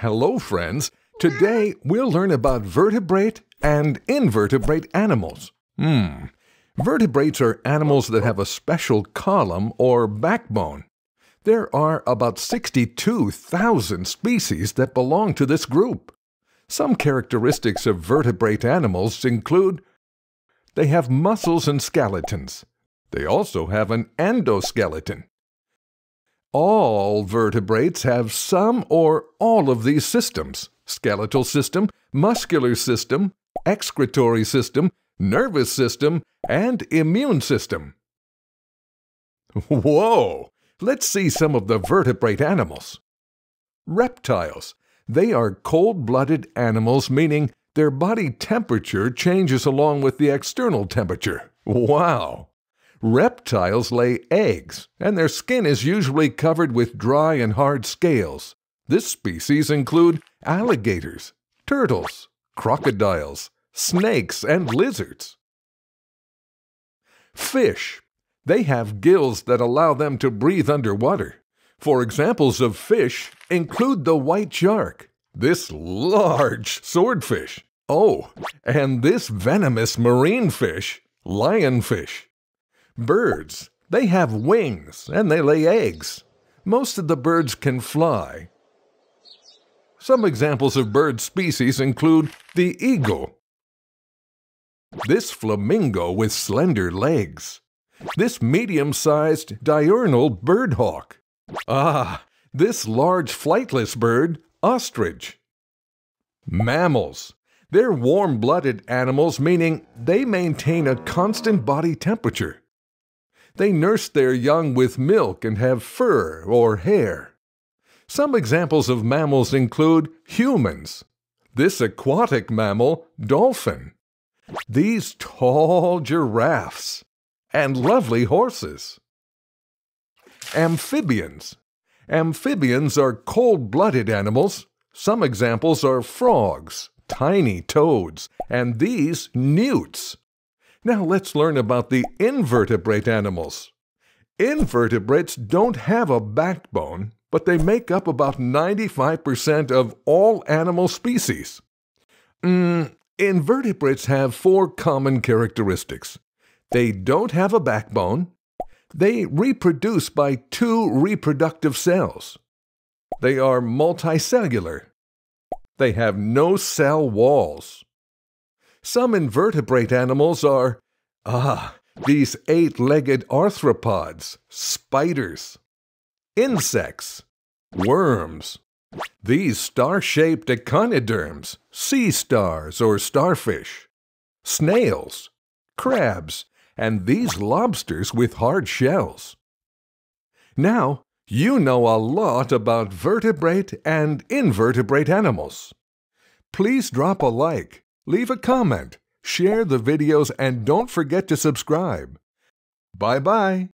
Hello, friends. Today we'll learn about vertebrate and invertebrate animals. Hmm. Vertebrates are animals that have a special column or backbone. There are about 62,000 species that belong to this group. Some characteristics of vertebrate animals include they have muscles and skeletons. They also have an endoskeleton. All vertebrates have some or all of these systems skeletal system, muscular system, excretory system, nervous system, and immune system. Whoa! Let's see some of the vertebrate animals. Reptiles. They are cold blooded animals, meaning their body temperature changes along with the external temperature. Wow! Reptiles lay eggs, and their skin is usually covered with dry and hard scales. This species include alligators, turtles, crocodiles, snakes, and lizards. Fish. They have gills that allow them to breathe underwater. For examples of fish include the white shark, this large swordfish, oh, and this venomous marine fish, lionfish. Birds. They have wings and they lay eggs. Most of the birds can fly. Some examples of bird species include the eagle, this flamingo with slender legs, this medium-sized diurnal bird hawk, ah, this large flightless bird, ostrich. Mammals. They're warm-blooded animals, meaning they maintain a constant body temperature. They nurse their young with milk and have fur or hair. Some examples of mammals include humans, this aquatic mammal, dolphin, these tall giraffes, and lovely horses. Amphibians. Amphibians are cold blooded animals. Some examples are frogs, tiny toads, and these newts. Now let's learn about the invertebrate animals. Invertebrates don't have a backbone, but they make up about 95% of all animal species. Mm, invertebrates have four common characteristics. They don't have a backbone. They reproduce by two reproductive cells. They are multicellular. They have no cell walls. Some invertebrate animals are, ah, these eight legged arthropods, spiders, insects, worms, these star shaped echinoderms, sea stars or starfish, snails, crabs, and these lobsters with hard shells. Now, you know a lot about vertebrate and invertebrate animals. Please drop a like Leave a comment, share the videos, and don't forget to subscribe. Bye bye.